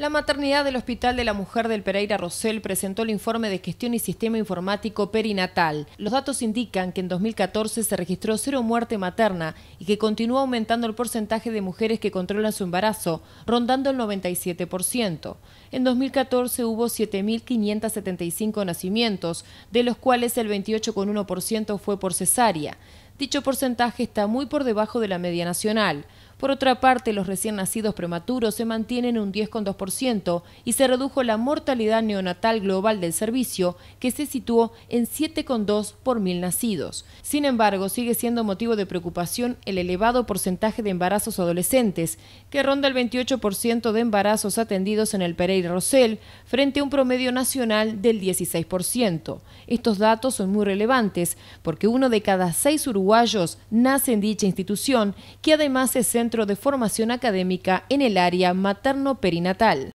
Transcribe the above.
La maternidad del Hospital de la Mujer del Pereira Rosell presentó el informe de gestión y sistema informático perinatal. Los datos indican que en 2014 se registró cero muerte materna y que continúa aumentando el porcentaje de mujeres que controlan su embarazo, rondando el 97%. En 2014 hubo 7.575 nacimientos, de los cuales el 28,1% fue por cesárea. Dicho porcentaje está muy por debajo de la media nacional. Por otra parte, los recién nacidos prematuros se mantienen un 10,2% y se redujo la mortalidad neonatal global del servicio, que se situó en 7,2 por mil nacidos. Sin embargo, sigue siendo motivo de preocupación el elevado porcentaje de embarazos adolescentes, que ronda el 28% de embarazos atendidos en el Pereira Rosell, frente a un promedio nacional del 16%. Estos datos son muy relevantes, porque uno de cada seis uruguayos nace en dicha institución, que además es centro de formación académica en el área materno-perinatal.